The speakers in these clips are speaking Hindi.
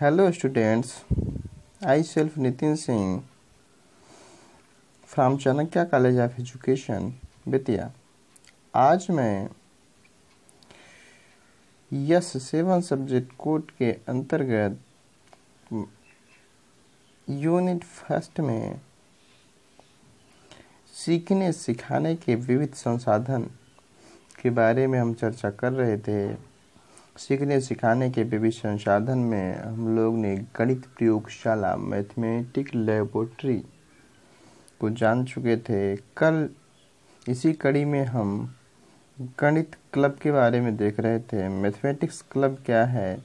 Hello students, I self Nitin Singh from Chanakya College of Education, Bettiah आज मैं यस सेवन सब्जेक्ट कोड के अंतर्गत यूनिट फ़र्स्ट में सीखने सिखाने के विविध संसाधन के बारे में हम चर्चा कर रहे थे। सीखने सिखाने के विविध संसाधन में हम लोग ने गणित प्रयोगशाला मैथमेटिक लेबोरेटरी को जान चुके थे। कल इसी कड़ी में हम गणित क्लब के बारे में देख रहे थे। मैथमेटिक्स क्लब क्या है?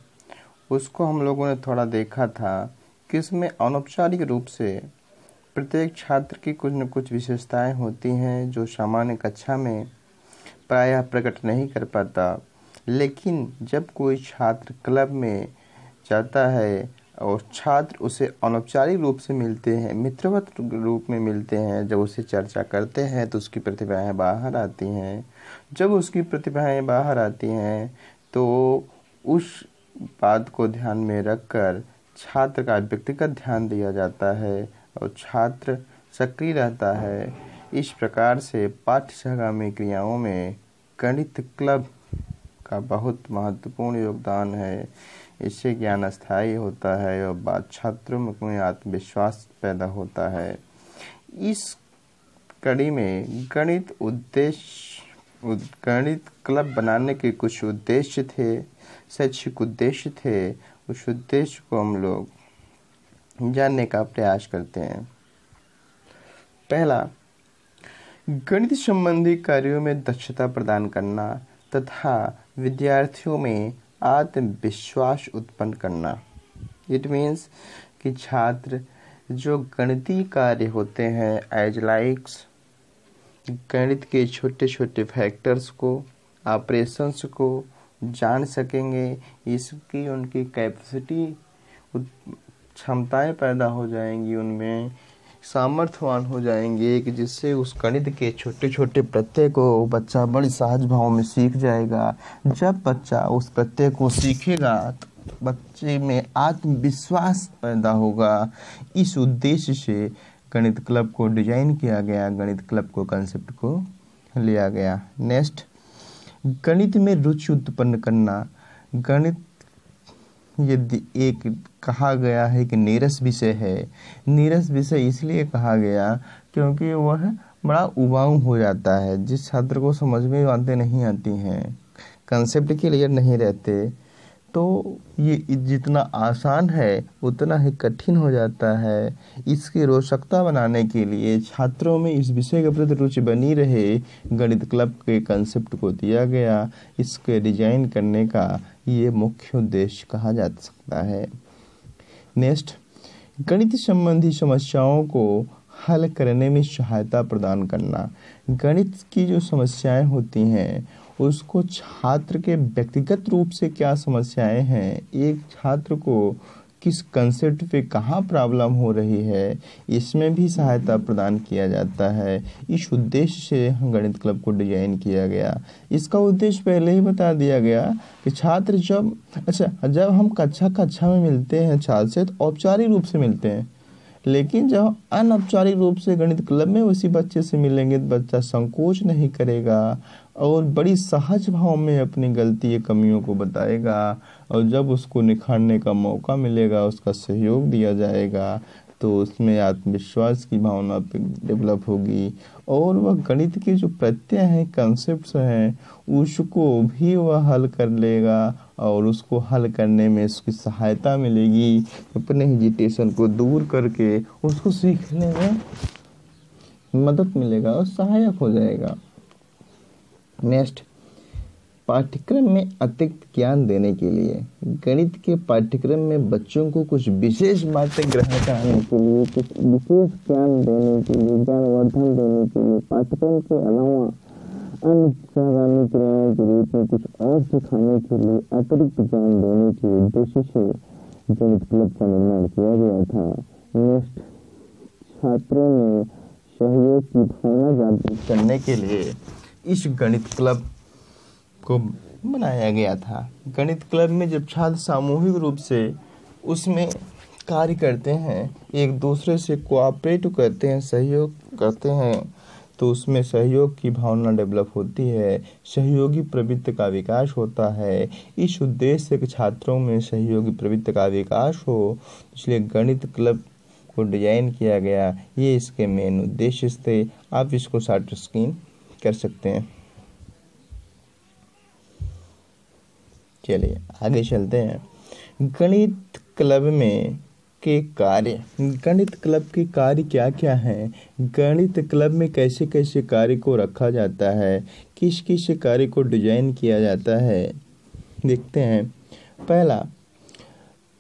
उसको हम लोगों ने थोड़ा देखा था कि इसमें अनौपचारिक रूप से प्रत्येक छात्र की कुछ न कुछ विशेषताएँ होती हैं जो सामान्य कक्षा में प्रायः प्रकट नहीं कर पाता। लेकिन जब कोई छात्र क्लब में जाता है और छात्र उसे अनौपचारिक रूप से मिलते हैं, मित्रवत रूप में मिलते हैं, जब उसे चर्चा करते हैं तो उसकी प्रतिभाएँ बाहर आती हैं। जब उसकी प्रतिभाएँ बाहर आती हैं तो उस बात को ध्यान में रखकर छात्र का व्यक्तिगत ध्यान दिया जाता है और छात्र सक्रिय रहता है। इस प्रकार से पाठ्य सहगामी क्रियाओं में गणित क्लब का बहुत महत्वपूर्ण योगदान है। इससे ज्ञान स्थायी होता है और छात्रों में आत्मविश्वास पैदा होता है। इस कड़ी में गणित उद्देश्य, गणित क्लब बनाने के कुछ उद्देश्य थे, शैक्षिक उद्देश्य थे। उस उद्देश्य को हम लोग जानने का प्रयास करते हैं। पहला, गणित संबंधी कार्यों में दक्षता प्रदान करना। तथा विद्यार्थियों में आत्मविश्वास उत्पन्न करना। इट मीन्स कि छात्र जो गणितीय कार्य होते हैं एज लाइक्स गणित के छोटे छोटे फैक्टर्स को ऑपरेशंस को जान सकेंगे, इसकी उनकी कैपेसिटी क्षमताएँ पैदा हो जाएँगी उनमें। सामर्थ्यवान हो जाएँगे कि जिससे उस गणित के छोटे छोटे प्रत्यय को बच्चा बड़ी सहज भाव में सीख जाएगा। जब बच्चा उस प्रत्यय को सीखेगा तो बच्चे में आत्मविश्वास पैदा होगा। इस उद्देश्य से गणित क्लब को डिज़ाइन किया गया, गणित क्लब को कंसेप्ट को लिया गया। नेक्स्ट गणित में रुचि उत्पन्न करना। गणित यदि एक कहा गया है कि नीरस विषय है। नीरस विषय इसलिए कहा गया क्योंकि वह बड़ा उबाऊ हो जाता है। जिस छात्र को समझ में बातें नहीं आती हैं कंसेप्ट क्लियर नहीं रहते तो ये जितना आसान है, उतना ही कठिन हो जाता है। इसकी रोचकता बनाने के लिए छात्रों में इस विषय के प्रति रुचि बनी रहे, गणित क्लब के कंसेप्ट को दिया गया, इसके डिज़ाइन करने का ये मुख्य उद्देश्य कहा जा सकता है। नेक्स्ट, गणित संबंधी समस्याओं को हल करने में सहायता प्रदान करना। गणित की जो समस्याएँ होती हैं, उसको छात्र के व्यक्तिगत रूप से क्या समस्याएँ हैं? एक छात्र को किस कंसेप्ट पे कहाँ प्रॉब्लम हो रही है, इसमें भी सहायता प्रदान किया जाता है। इस उद्देश्य से गणित क्लब को डिज़ाइन किया गया। इसका उद्देश्य पहले ही बता दिया गया कि छात्र जब अच्छा जब हम कक्षा कक्षा में मिलते हैं, छात्र से तो औपचारिक रूप से मिलते हैं। लेकिन जब अनौपचारिक रूप से गणित क्लब में उसी बच्चे से मिलेंगे तो बच्चा संकोच नहीं करेगा और बड़ी सहज भाव में अपनी गलती कमियों को बताएगा और जब उसको निखारने का मौका मिलेगा, उसका सहयोग दिया जाएगा तो उसमें आत्मविश्वास की भावना डेवलप होगी। और वह गणित के जो प्रत्यय हैं कंसेप्ट हैं, उसको भी वह हल कर लेगा और उसको हल करने में उसकी सहायता मिलेगी। अपने हिजिटेशन को दूर करके उसको सीखने में मदद मिलेगा और सहायक हो जाएगा। नेक्स्ट पाठ्यक्रम में अतिरिक्त ज्ञान देने के लिए, गणित के पाठ्यक्रम में बच्चों को कुछ विशेष बातें ग्रहण कराने के लिए, कुछ विशेष ज्ञान देने के लिए, ज्ञानवर्धन देने के लिए, पाठ्यक्रम के अलावा अन्य सहगामी क्रियाओं के रूप में कुछ और सिखाने के लिए अतिरिक्त ज्ञान देने के उद्देश्य से गणित क्लब का निर्माण किया गया था। नेक्स्ट, छात्रों में सहयोग की भावना जागृत करने के लिए इस गणित क्लब को बनाया गया था। गणित क्लब में जब छात्र सामूहिक रूप से उसमें कार्य करते हैं, एक दूसरे से कोऑपरेट करते हैं, सहयोग करते हैं तो उसमें सहयोग की भावना डेवलप होती है, सहयोगी प्रवृत्ति का विकास होता है। इस उद्देश्य से छात्रों में सहयोगी प्रवृत्ति का विकास हो, इसलिए गणित क्लब को डिज़ाइन किया गया। ये इसके मेन उद्देश्य थे। आप इसको शार्ट स्क्रीन कर सकते हैं। चलिए, आगे चलते हैं। गणित क्लब में के कार्य। गणित क्लब के कार्य क्या क्या हैं? गणित क्लब में कैसे कैसे कार्य को रखा जाता है? किस किस कार्य को डिज़ाइन किया जाता है? देखते हैं। पहला,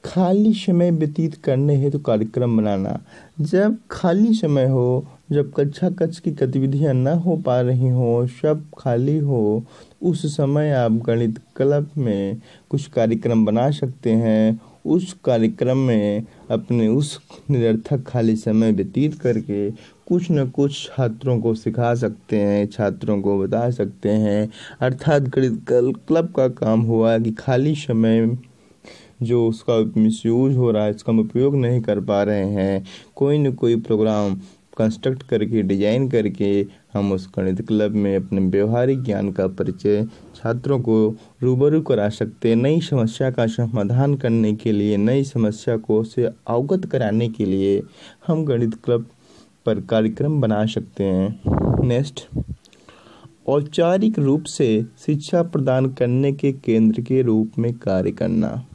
खाली समय व्यतीत करने हेतु तो कार्यक्रम बनाना। जब खाली समय हो, जब कक्षा कक्ष की गतिविधियाँ न हो पा रही हो सब खाली हो उस समय आप गणित क्लब में कुछ कार्यक्रम बना सकते हैं। उस कार्यक्रम में अपने उस निरर्थक खाली समय व्यतीत करके कुछ न कुछ छात्रों को सिखा सकते हैं, छात्रों को बता सकते हैं। अर्थात गणित क्लब का काम हुआ कि खाली समय जो उसका मिसयूज हो रहा है, उसका हम उपयोग नहीं कर पा रहे हैं। कोई न कोई प्रोग्राम कंस्ट्रक्ट करके डिज़ाइन करके हम उस गणित क्लब में अपने व्यवहारिक ज्ञान का परिचय छात्रों को रूबरू करा सकते नई समस्या का समाधान करने के लिए, नई समस्या को से अवगत कराने के लिए हम गणित क्लब पर कार्यक्रम बना सकते हैं। नेक्स्ट, औपचारिक रूप से शिक्षा प्रदान करने के केंद्र के रूप में कार्य करना।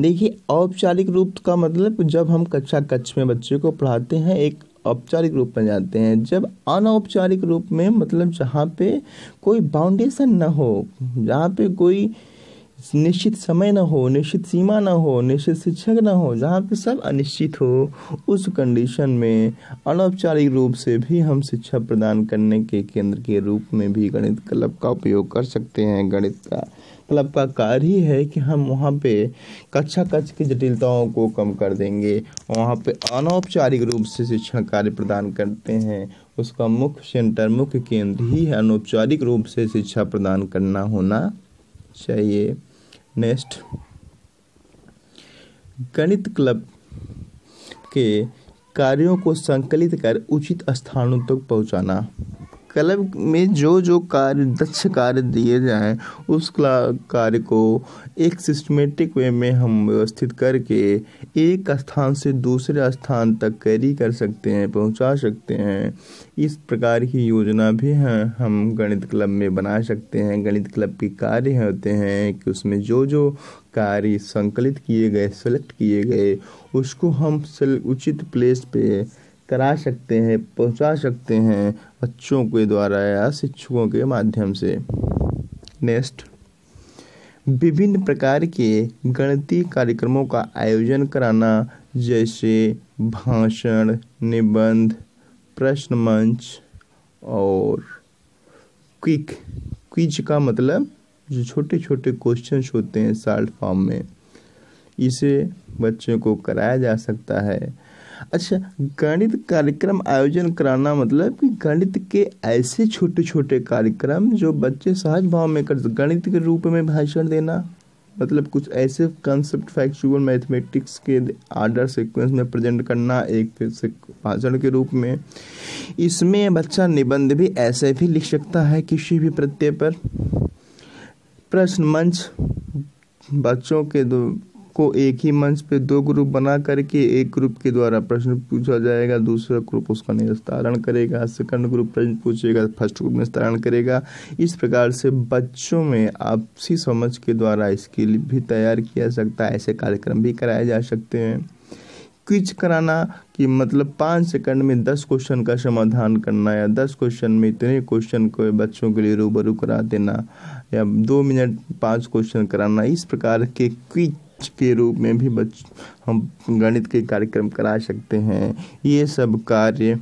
देखिए, औपचारिक रूप का मतलब जब हम कक्षा कक्ष में बच्चे को पढ़ाते हैं, एक औपचारिक रूप में जाते हैं। जब अनौपचारिक रूप में मतलब जहाँ पे कोई बाउंडेशन ना हो, जहाँ पे कोई निश्चित समय ना हो, निश्चित सीमा ना हो, निश्चित शिक्षक ना हो, जहाँ पे सब अनिश्चित हो, उस कंडीशन में अनौपचारिक रूप से भी हम शिक्षा प्रदान करने के केंद्र के रूप में भी गणित क्लब का उपयोग कर सकते हैं। गणित का क्लब का कार्य ही है कि हम वहाँ पे कक्षा कक्ष की जटिलताओं को कम कर देंगे वहाँ पे अनौपचारिक रूप से शिक्षण कार्य प्रदान करते हैं। उसका मुख्य सेंटर, मुख्य केंद्र ही है अनौपचारिक रूप से शिक्षा प्रदान करना होना चाहिए। नेक्स्ट। गणित क्लब के कार्यों को संकलित कर उचित स्थानों तक पहुंचाना। क्लब में जो जो कार्य, दक्ष कार्य दिए जाएँ, उस कार्य को एक सिस्टमेटिक वे में हम व्यवस्थित करके एक स्थान से दूसरे स्थान तक कैरी कर सकते हैं, पहुँचा सकते हैं। इस प्रकार की योजना भी हैं। हम गणित क्लब में बना सकते हैं। गणित क्लब के कार्य होते हैं कि उसमें जो जो कार्य संकलित किए गए सेलेक्ट किए गए, उसको हम उचित प्लेस पे करा सकते हैं, पहुँचा सकते हैं बच्चों के द्वारा या शिक्षकों के माध्यम से। नेक्स्ट विभिन्न प्रकार के गणितीय कार्यक्रमों का आयोजन कराना, जैसे भाषण, निबंध, प्रश्न मंच और क्विक। क्विज का मतलब जो छोटे छोटे क्वेश्चंस होते हैं शॉर्ट फॉर्म में। इसे बच्चों को कराया जा सकता है। अच्छा गणित कार्यक्रम आयोजन कराना मतलब कि गणित के ऐसे छोटे छोटे कार्यक्रम जो बच्चे सहज भाव में कर गणित के रूप में भाषण देना मतलब कुछ ऐसे कंसेप्ट फैक्चुअल मैथमेटिक्स के आर्डर सीक्वेंस में प्रेजेंट करना एक भाषण के रूप में। इसमें बच्चा निबंध भी ऐसे भी लिख सकता है किसी भी प्रत्यय पर। प्रश्न मंच बच्चों के दो को एक ही मंच पे दो ग्रुप बना करके एक ग्रुप के द्वारा प्रश्न पूछा जाएगा, दूसरा ग्रुप उसका निस्तारण करेगा, सेकंड ग्रुप प्रश्न पूछेगा, फ़र्स्ट ग्रुप निस्तारण करेगा। इस प्रकार से बच्चों में आपसी समझ के द्वारा इसके लिए भी तैयार किया सकता है, ऐसे कार्यक्रम भी कराए जा सकते हैं। क्विज कराना कि मतलब पाँच सेकंड में दस क्वेश्चन का समाधान करना या दस क्वेश्चन में इतने क्वेश्चन को बच्चों के लिए रूबरू करा देना या दो मिनट पाँच क्वेश्चन कराना, इस प्रकार के क्विज के रूप में भी बच, हम गणित के कार्यक्रम करा सकते हैं। ये सब कार्य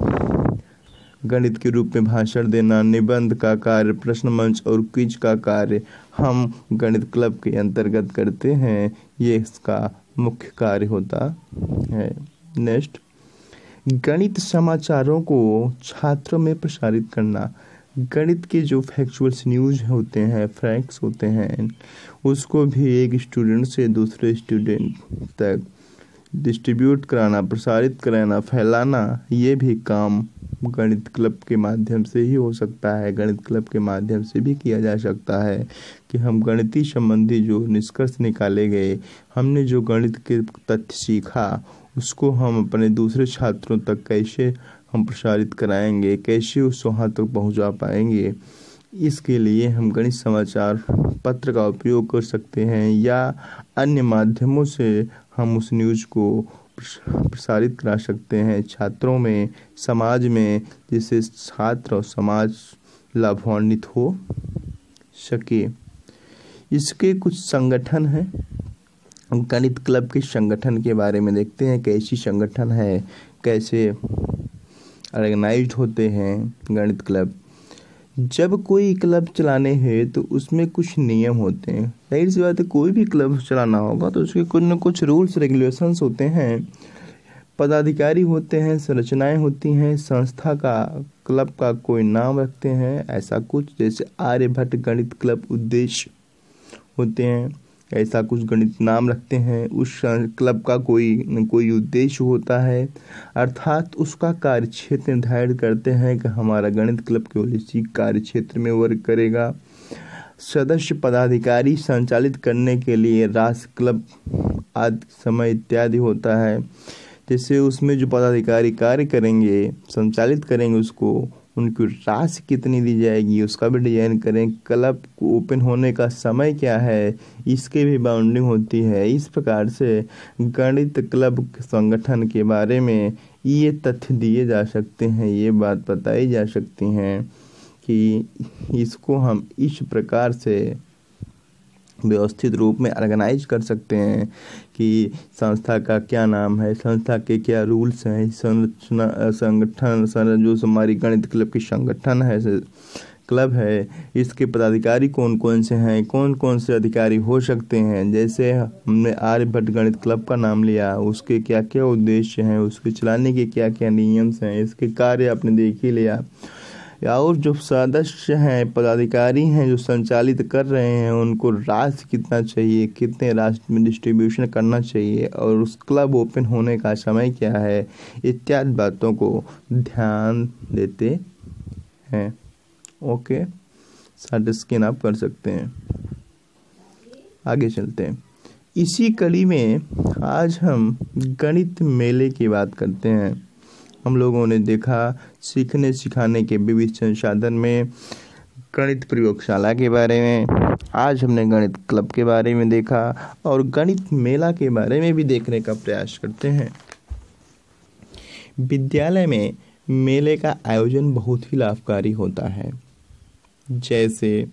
गणित के रूप में भाषण देना, निबंध का कार्य, प्रश्न मंच और क्विज का कार्य हम गणित क्लब के अंतर्गत करते हैं। ये इसका मुख्य कार्य होता है। नेक्स्ट, गणित समाचारों को छात्रों में प्रसारित करना। गणित के जो फैक्चुअल्स न्यूज़ होते हैं फैक्ट्स होते हैं, उसको भी एक स्टूडेंट से दूसरे स्टूडेंट तक डिस्ट्रीब्यूट कराना, प्रसारित कराना, फैलाना, ये भी काम गणित क्लब के माध्यम से ही हो सकता है। गणित क्लब के माध्यम से भी किया जा सकता है कि हम गणितीय संबंधी जो निष्कर्ष निकाले गए, हमने जो गणित के तथ्य सीखा, उसको हम अपने दूसरे छात्रों तक कैसे हम प्रसारित कराएँगे, कैसे उस वहाँ तक तो पहुँचा पाएँगे, इसके लिए हम गणित समाचार पत्र का उपयोग कर सकते हैं या अन्य माध्यमों से हम उस न्यूज़ को प्रसारित करा सकते हैं। छात्रों में, समाज में, जिससे छात्र और समाज लाभान्वित हो सके। इसके कुछ संगठन हैं। गणित क्लब के संगठन के बारे में देखते हैं, कैसी संगठन है, कैसे ऑर्गेनाइज होते हैं गणित क्लब। जब कोई क्लब चलाने हैं तो उसमें कुछ नियम होते हैं। ज़ाहिर सी बात है, कोई भी क्लब चलाना होगा तो उसके कुछ न कुछ रूल्स रेगुलेशंस होते हैं। पदाधिकारी होते हैं, संरचनाएँ होती हैं, संस्था का, क्लब का कोई नाम रखते हैं, ऐसा कुछ। जैसे आर्यभट्ट गणित क्लब उद्देश्य होते हैं। ऐसा कुछ गणित नाम रखते हैं। उस क्लब का कोई कोई उद्देश्य होता है। अर्थात उसका कार्य क्षेत्र निर्धारित करते हैं कि हमारा गणित क्लब केवल इसी कार्य क्षेत्र में वर्क करेगा। सदस्य पदाधिकारी संचालित करने के लिए राष्ट्र क्लब आदि समय इत्यादि होता है। जैसे उसमें जो पदाधिकारी कार्य करेंगे, संचालित करेंगे उसको उनकी राशि कितनी दी जाएगी, उसका भी डिज़ाइन करें। क्लब को ओपन होने का समय क्या है? इसके भी बाउंडिंग होती है। इस प्रकार से गणित क्लब संगठन के बारे में ये तथ्य दिए जा सकते हैं, ये बात बताई जा सकती हैं कि इसको हम इस प्रकार से व्यवस्थित रूप में ऑर्गेनाइज कर सकते हैं कि संस्था का क्या नाम है, संस्था के क्या रूल्स हैं, संरचना, संगठन जो हमारी गणित क्लब की संगठन है क्लब है, इसके पदाधिकारी कौन कौन से हैं कौन कौन से अधिकारी हो सकते हैं? जैसे हमने आर्यभट्ट गणित क्लब का नाम लिया, उसके क्या क्या उद्देश्य हैं, उसके चलाने के क्या क्या नियम्स हैं, इसके कार्य आपने देख ही लिया। और जो सदस्य हैं, पदाधिकारी हैं, जो संचालित कर रहे हैं, उनको राशि कितना चाहिए, कितने राष्ट्र में डिस्ट्रीब्यूशन करना चाहिए और उस क्लब ओपन होने का समय क्या है, इत्यादि बातों को ध्यान देते हैं। ओके साढ़े स्किन आप कर सकते हैं। आगे चलते हैं। इसी कड़ी में आज हम गणित मेले की बात करते हैं। हम लोगों ने देखा सीखने सिखाने के विविध संसाधन में गणित प्रयोगशाला के बारे में, आज हमने गणित क्लब के बारे में देखा और गणित मेला के बारे में भी देखने का प्रयास करते हैं। विद्यालय में मेले का आयोजन बहुत ही लाभकारी होता है। जैसे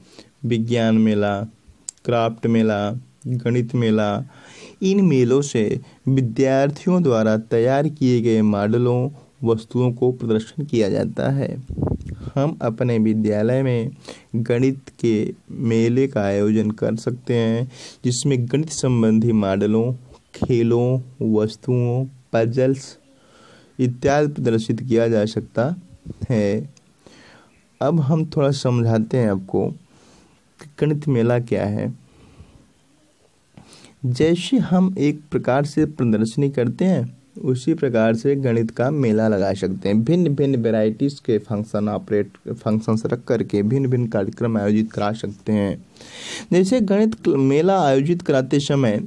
विज्ञान मेला, क्राफ्ट मेला, गणित मेला, इन मेलों से विद्यार्थियों द्वारा तैयार किए गए मॉडलों वस्तुओं को प्रदर्शन किया जाता है। हम अपने विद्यालय में गणित के मेले का आयोजन कर सकते हैं, जिसमें गणित संबंधी मॉडलों, खेलों, वस्तुओं पजल्स इत्यादि प्रदर्शित किया जा सकता है। अब हम थोड़ा समझाते हैं आपको कि गणित मेला क्या है। जैसे हम एक प्रकार से प्रदर्शनी करते हैं उसी प्रकार से गणित का मेला लगा सकते हैं। भिन्न भिन्न वेराइटीज़ के फ़ंक्शन ऑपरेट फ़ंक्शंस रख करके भिन्न भिन्न कार्यक्रम आयोजित करा सकते हैं। जैसे गणित मेला आयोजित कराते समय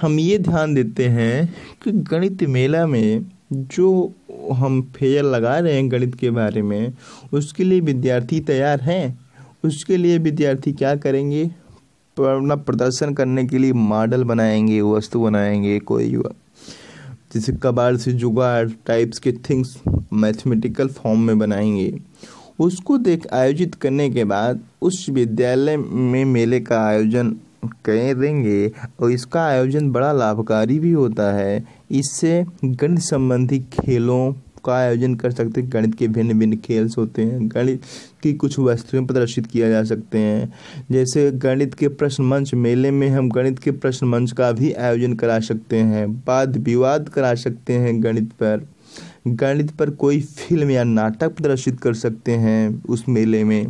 हम ये ध्यान देते हैं कि गणित मेला में जो हम फेयर लगा रहे हैं गणित के बारे में, उसके लिए विद्यार्थी तैयार हैं। उसके लिए विद्यार्थी क्या करेंगे? अपना प्रदर्शन करने के लिए मॉडल बनाएँगे, वस्तु बनाएँगे, कोई जैसे कबाड़ से जुगाड़ टाइप्स के थिंग्स मैथमेटिकल फॉर्म में बनाएँगे। उसको देख आयोजित करने के बाद उस विद्यालय में मेले का आयोजन करेंगे और इसका आयोजन बड़ा लाभकारी भी होता है। इससे गणित संबंधी खेलों का आयोजन कर सकते हैं। गणित के भिन्न भिन्न खेल्स होते हैं। गणित की कुछ वस्तुएँ प्रदर्शित किया जा सकते हैं। जैसे गणित के प्रश्न मंच मेले में हम गणित के प्रश्न मंच का भी आयोजन करा सकते हैं। वाद विवाद करा सकते हैं गणित पर। गणित पर कोई फ़िल्म या नाटक प्रदर्शित कर सकते हैं उस मेले में।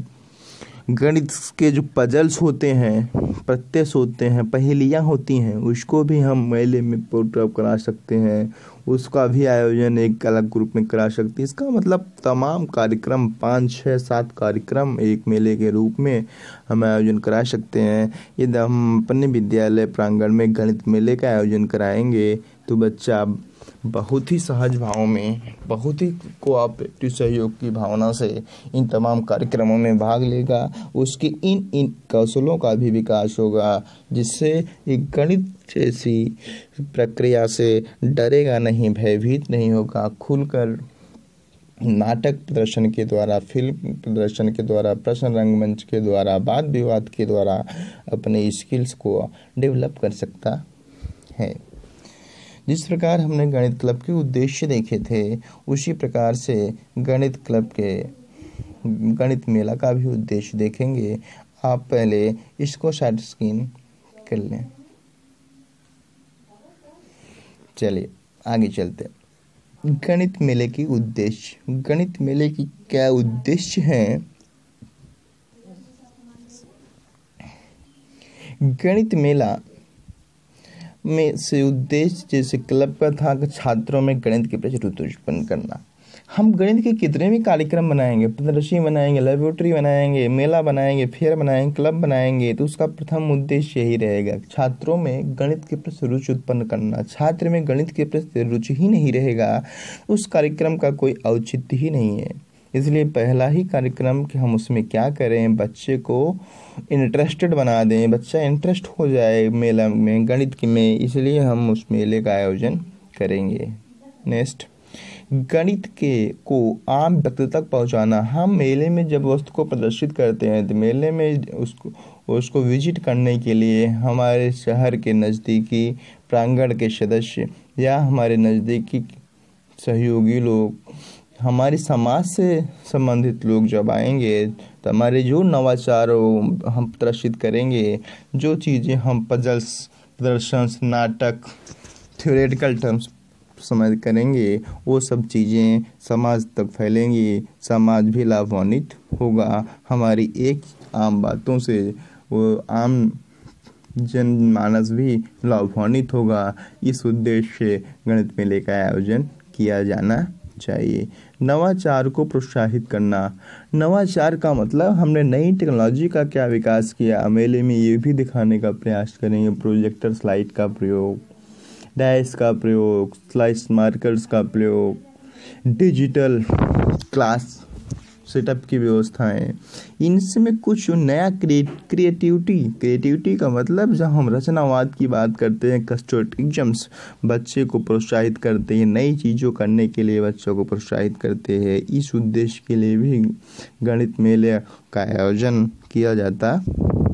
गणित के जो पजल्स होते हैं प्रत्यक्ष होते हैं, पहेलियाँ होती हैं, उसको भी हम मेले में पोर्ट्रअप करा सकते हैं। उसका भी आयोजन एक अलग ग्रुप में करा सकती हैं। इसका मतलब तमाम कार्यक्रम, पाँच छः सात कार्यक्रम एक मेले के रूप में हम आयोजन करा सकते हैं। यदि हम अपने विद्यालय प्रांगण में गणित मेले का आयोजन कराएँगे तो बच्चा बहुत ही सहज भाव में, बहुत ही कोऑपरेटिव सहयोग की भावना से इन तमाम कार्यक्रमों में भाग लेगा। उसके इन इन कौशलों का भी विकास होगा, जिससे एक गणित जैसी प्रक्रिया से डरेगा नहीं, भयभीत नहीं होगा। खुलकर नाटक प्रदर्शन के द्वारा, फ़िल्म प्रदर्शन के द्वारा, प्रश्न रंगमंच के द्वारा, वाद विवाद के द्वारा अपने स्किल्स को डेवलप कर सकता है। जिस प्रकार हमने गणित क्लब के उद्देश्य देखे थे, उसी प्रकार से गणित क्लब के, गणित मेला का भी उद्देश्य देखेंगे। आप पहले इसको साइड स्क्रीन कर लें। चलिए, आगे चलते गणित मेले की उद्देश्य। गणित मेले की क्या उद्देश्य है? गणित मेला में से उद्देश्य जैसे क्लब का था कि छात्रों में गणित के प्रति रुचि उत्पन्न करना। हम गणित के कितने भी कार्यक्रम बनाएँगे, प्रदर्शनी बनाएँगे लेबोरेटरी बनाएँगे, मेला बनाएँगे फेयर बनाएँगे क्लब बनाएँगे तो उसका प्रथम उद्देश्य यही रहेगा छात्रों में गणित के प्रति रुचि उत्पन्न करना। छात्र में गणित के प्रति रुचि ही नहीं रहेगा, उस कार्यक्रम का कोई औचित्य ही नहीं है। इसलिए पहला ही कार्यक्रम कि हम उसमें क्या करें, बच्चे को इंटरेस्टेड बना दें, बच्चा इंटरेस्ट हो जाए मेला में, गणित के में, इसलिए हम उस मेले का आयोजन करेंगे। नेक्स्ट गणित के को आम व्यक्ति तक पहुंचाना। हम मेले में जब वस्तु को प्रदर्शित करते हैं तो मेले में उसको उसको विज़िट करने के लिए हमारे शहर के नज़दीकी प्रांगण के सदस्य या हमारे नज़दीकी सहयोगी लोग हमारे समाज से संबंधित लोग जब आएँगे तो हमारे जो नवाचार हम प्रदर्शित करेंगे, जो चीज़ें हम पजल्स प्रदर्शन नाटक थ्योरेटिकल टर्म्स समझ करेंगे, वो सब चीज़ें समाज तक फैलेंगी, समाज भी लाभान्वित होगा। हमारी एक आम बातों से वो आम जनमानस भी लाभान्वित होगा। इस उद्देश्य से गणित मेले का आयोजन किया जाना चाहिए। नवाचार को प्रोत्साहित करना। नवाचार का मतलब हमने नई टेक्नोलॉजी का क्या विकास किया? मेले में ये भी दिखाने का प्रयास करेंगे। प्रोजेक्टर स्लाइड का प्रयोग डैश का प्रयोग, स्लाइस मार्कर्स का प्रयोग, डिजिटल क्लास सेटअप की व्यवस्थाएँ। इनसे कुछ नया क्रिएटिविटी क्रिएटिविटी का मतलब जब हम रचनावाद की बात करते हैं कस्टोटिज्म्स बच्चे को प्रोत्साहित करते हैं, नई चीज़ों करने के लिए बच्चों को प्रोत्साहित करते हैं। इस उद्देश्य के लिए भी गणित मेले का आयोजन किया जाता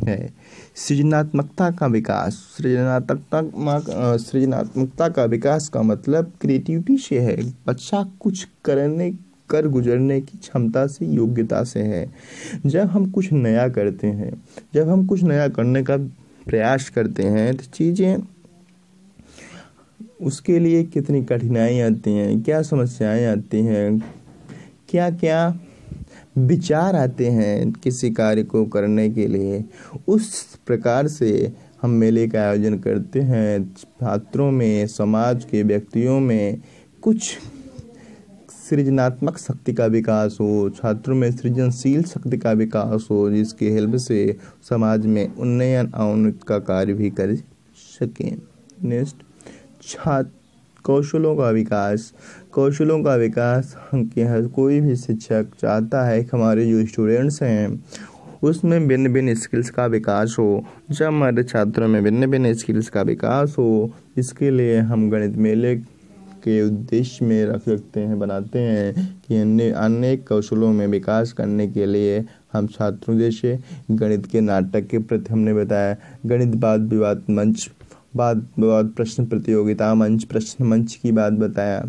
है। सृजनात्मकता का विकास। सृजनात्मकता सृजनात्मकता का विकास का मतलब क्रिएटिविटी से है। बच्चा कुछ करने कर गुजरने की क्षमता से, योग्यता से है। जब हम कुछ नया करते हैं, जब हम कुछ नया करने का प्रयास करते हैं तो चीज़ें उसके लिए कितनी कठिनाई आती हैं, क्या समस्याएँ आती हैं क्या क्या विचार आते हैं किसी कार्य को करने के लिए, उस प्रकार से हम मेले का आयोजन करते हैं। छात्रों में, समाज के व्यक्तियों में कुछ सृजनात्मक शक्ति का विकास हो, छात्रों में सृजनशील शक्ति का विकास हो, जिसकी हेल्प से समाज में उन्नयन अवनत का कार्य भी कर सकें। नेक्स्ट छात्र कौशलों का विकास। कौशलों का विकास कोई भी शिक्षक चाहता है कि हमारे जो स्टूडेंट्स हैं, उसमें भिन्न भिन्न स्किल्स का विकास हो। जब हमारे छात्रों में भिन्न भिन्न स्किल्स का विकास हो, इसके लिए हम गणित मेले के उद्देश्य में रख सकते हैं, बनाते हैं कि अन्य, अनेक कौशलों में विकास करने के लिए हम छात्रों जैसे गणित के नाटक के प्रति हमने बताया, गणित वाद विवाद मंच, वाद विवाद प्रश्न प्रतियोगिता मंच, प्रश्न मंच की बात बताया,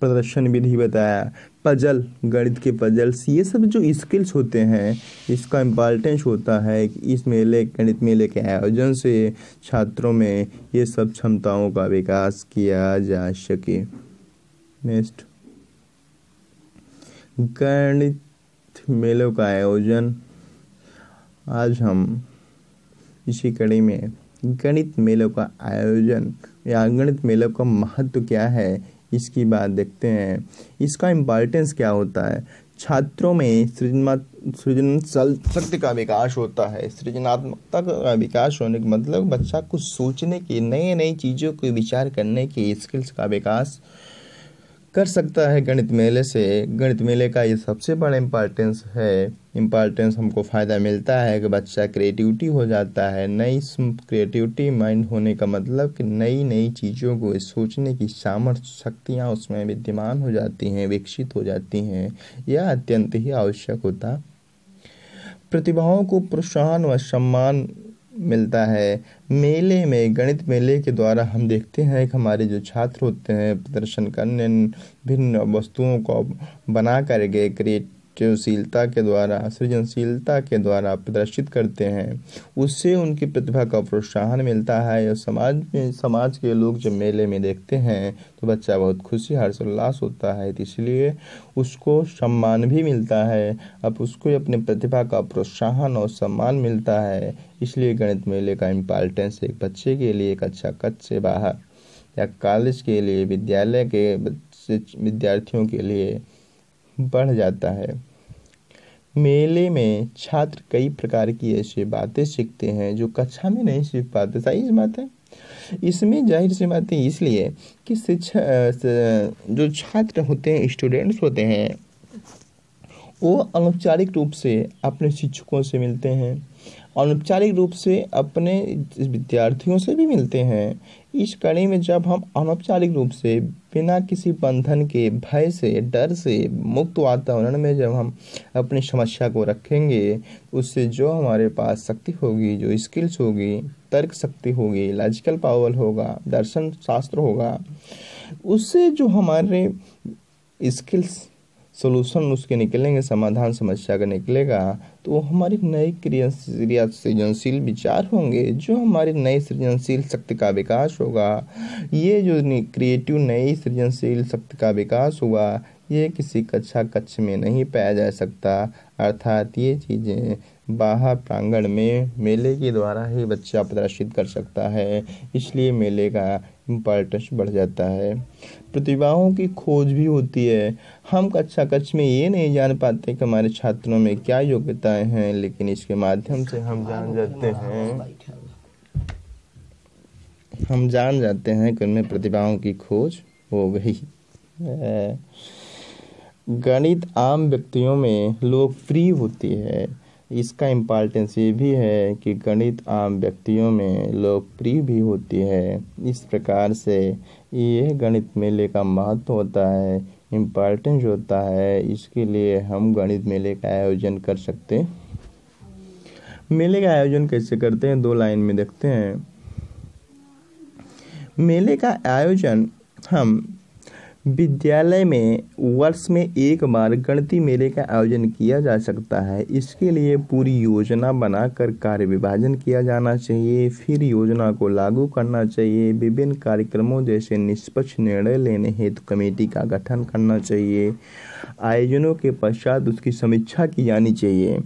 प्रदर्शन विधि बताया पजल, गणित के पजल्स ये सब जो स्किल्स होते हैं, इसका इम्पॉर्टेंस होता है इस मेले, गणित मेले के आयोजन से छात्रों में ये सब क्षमताओं का विकास किया जा सके। नेक्स्ट गणित मेलों का आयोजन। आज हम इसी कड़ी में गणित मेलों का आयोजन या गणित मेलों का महत्व क्या है इसकी बात देखते हैं। इसका इम्पॉर्टेंस क्या होता है? छात्रों में सृजन शक्ति का विकास होता है। सृजनात्मकता का विकास होने का मतलब बच्चा कुछ सोचने की नए नई चीज़ों को विचार करने की स्किल्स का विकास कर सकता है गणित मेले से। गणित मेले का ये सबसे बड़ा इम्पोर्टेंस है। इम्पोर्टेंस हमको फ़ायदा मिलता है कि बच्चा क्रिएटिविटी हो जाता है। नई क्रिएटिविटी माइंड होने का मतलब कि नई नई चीज़ों को सोचने की सामर्थ्य शक्तियाँ उसमें विद्यमान हो जाती हैं, विकसित हो जाती हैं। यह अत्यंत ही आवश्यक होता। प्रतिभाओं को प्रोत्साहन व सम्मान मिलता है। मेले में, गणित मेले के द्वारा हम देखते हैं कि हमारे जो छात्र होते हैं, प्रदर्शन करने भिन्न वस्तुओं को बना करके क्रिएट सृजनशीलता के द्वारा, सृजनशीलता के द्वारा प्रदर्शित करते हैं। उससे उनकी प्रतिभा का प्रोत्साहन मिलता है। और समाज में, समाज के लोग जब मेले में देखते हैं तो बच्चा बहुत खुशी, हर्षोल्लास होता है। इसलिए उसको सम्मान भी मिलता है। अब उसको अपने प्रतिभा का प्रोत्साहन और सम्मान मिलता है। इसलिए गणित मेले का इम्पॉर्टेंस एक बच्चे के लिए एक अच्छा कच्च से बाहर, या कॉलेज के लिए, विद्यालय के विद्यार्थियों के लिए बढ़ जाता है। मेले में छात्र कई प्रकार की ऐसी बातें सीखते हैं जो कक्षा में नहीं सीख पाते। सही बात है? इसमें ज़ाहिर सी बातें इसलिए कि शिक्षा जो छात्र होते हैं स्टूडेंट्स होते हैं, वो अनौपचारिक रूप से अपने शिक्षकों से मिलते हैं। अनौपचारिक रूप से अपने विद्यार्थियों से भी मिलते हैं। इस कड़ी में जब हम अनौपचारिक रूप से, बिना किसी बंधन के, भय से, डर से मुक्त वातावरण में जब हम अपनी समस्या को रखेंगे, उससे जो हमारे पास शक्ति होगी, जो स्किल्स होगी, तर्क शक्ति होगी लॉजिकल पावर होगा, दर्शन शास्त्र होगा, उससे जो हमारे स्किल्स सोल्यूशन उसके निकलेंगे, समाधान समस्या का निकलेगा तो वो हमारी क्रिया सृजनशील विचार होंगे, जो हमारी नई सृजनशील शक्ति का विकास होगा। ये जो क्रिएटिव नई सृजनशील शक्ति का विकास हुआ, ये किसी कक्षा कक्ष में नहीं पाया जा सकता। अर्थात ये चीज़ें बाहर प्रांगण में मेले के द्वारा ही बच्चा प्रदर्शित कर सकता है, इसलिए मेले का इम्पोर्टेंस बढ़ जाता है। प्रतिभाओं की खोज भी होती है। हम कक्षा कक्ष में ये नहीं जान पाते कि हमारे छात्रों में क्या योग्यताएँ हैं, लेकिन इसके माध्यम से हम जान जाते हैं। हम जान जाते हैं कि उनमें प्रतिभाओं की खोज हो गई गणित आम व्यक्तियों में लोकप्रिय होती है। इसका इम्पॉर्टेंस ये भी है कि गणित आम व्यक्तियों में लोकप्रिय भी होती है। इस प्रकार से यह गणित मेले का महत्व होता है इम्पॉर्टेंस होता है। इसके लिए हम गणित मेले का आयोजन कर सकते मेले का आयोजन कैसे करते हैं? दो लाइन में देखते हैं। मेले का आयोजन हम विद्यालय में वर्ष में एक बार गणती मेले का आयोजन किया जा सकता है। इसके लिए पूरी योजना बनाकर कार्य विभाजन किया जाना चाहिए, फिर योजना को लागू करना चाहिए, विभिन्न कार्यक्रमों जैसे निष्पक्ष निर्णय लेने हेतु कमेटी का गठन करना चाहिए, आयोजनों के पश्चात उसकी समीक्षा की जानी चाहिए।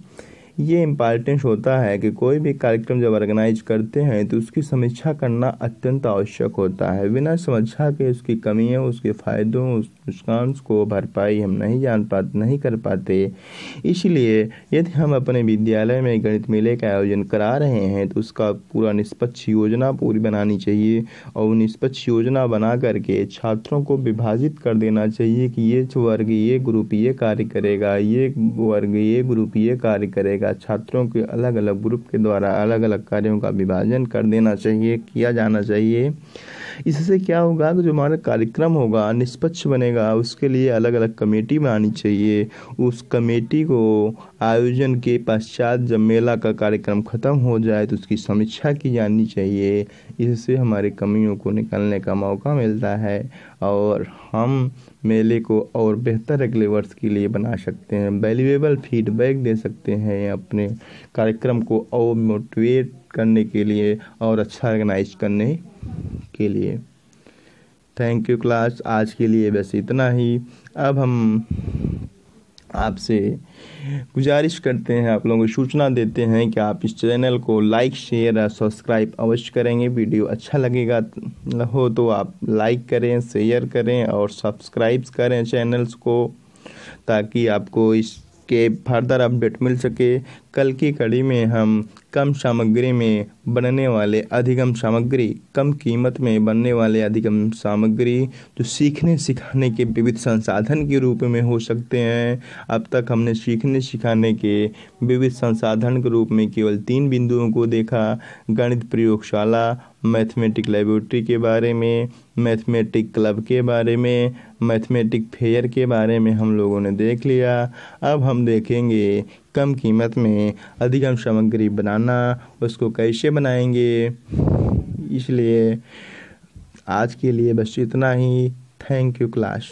ये इंपॉर्टेंट होता है कि कोई भी कार्यक्रम जब ऑर्गेनाइज करते हैं तो उसकी समीक्षा करना अत्यंत आवश्यक होता है। बिना समीक्षा के उसकी कमियों उसके फ़ायदों उस नुकसान को भरपाई हम नहीं जान पाते नहीं कर पाते। इसलिए यदि हम अपने विद्यालय में गणित मेले का आयोजन करा रहे हैं तो उसका पूरा निष्पक्ष योजना पूरी बनानी चाहिए और निष्पक्ष योजना बना करके छात्रों को विभाजित कर देना चाहिए कि ये वर्ग, ये ग्रुप, ये कार्य करेगा, ये वर्ग, ये ग्रुप, ये कार्य करेगा। छात्रों के अलग अलग ग्रुप के द्वारा अलग अलग कार्यों का विभाजन कर देना चाहिए, किया जाना चाहिए। इससे क्या होगा कि जो हमारा कार्यक्रम होगा, निष्पक्ष बनेगा। उसके लिए अलग अलग कमेटी बनानी चाहिए। उस कमेटी को आयोजन के पश्चात जब मेला का कार्यक्रम ख़त्म हो जाए तो उसकी समीक्षा की जानी चाहिए। इससे हमारी कमियों को निकालने का मौका मिलता है और हम मेले को और बेहतर अगले वर्ष के लिए बना सकते हैं। वैल्यूएबल फीडबैक दे सकते हैं अपने कार्यक्रम को और मोटिवेट करने के लिए और अच्छा ऑर्गेनाइज करने के लिए। थैंक यू क्लास आज के लिए बस इतना ही। अब हम आपसे गुजारिश करते हैं, आप लोगों को सूचना देते हैं कि आप इस चैनल को लाइक शेयर और सब्सक्राइब अवश्य करेंगे। वीडियो अच्छा लगेगा, हो तो आप लाइक करें शेयर करें और सब्सक्राइब करें चैनल्स को, ताकि आपको इस के फर्दर अपडेट मिल सके। कल की कड़ी में हम कम सामग्री में बनने वाले अधिगम सामग्री, कम कीमत में बनने वाले अधिगम सामग्री जो सीखने सिखाने के विविध संसाधन के रूप में हो सकते हैं। अब तक हमने सीखने सिखाने के विविध संसाधन के रूप में केवल तीन बिंदुओं को देखा। गणित प्रयोगशाला मैथमेटिक लेबोरेटरी के बारे में, मैथमेटिक क्लब के बारे में, मैथमेटिक फेयर के बारे में हम लोगों ने देख लिया। अब हम देखेंगे कम कीमत में अधिगम सामग्री बनाना, उसको कैसे बनाएँगे। इसलिए आज के लिए बस इतना ही। Thank you class